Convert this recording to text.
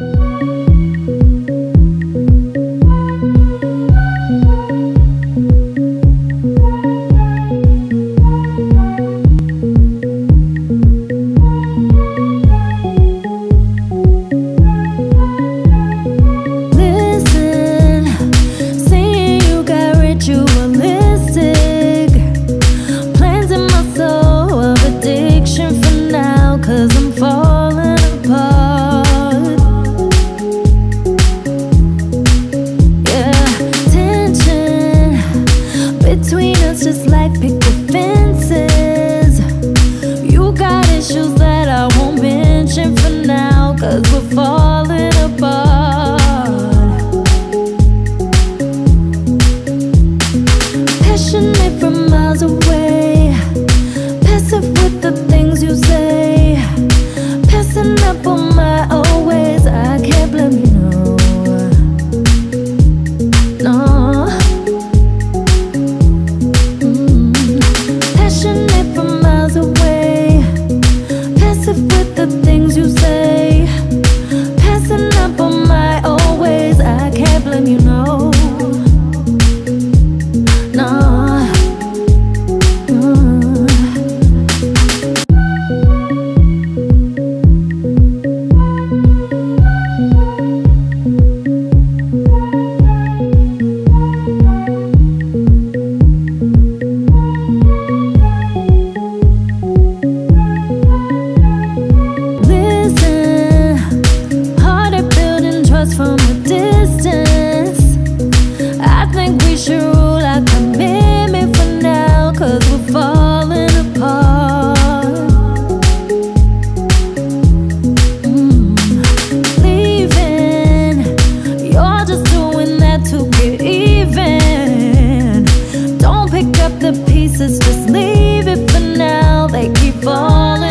Bye. issues that I won't mention for now, cause we're falling. leave it for now, they keep falling.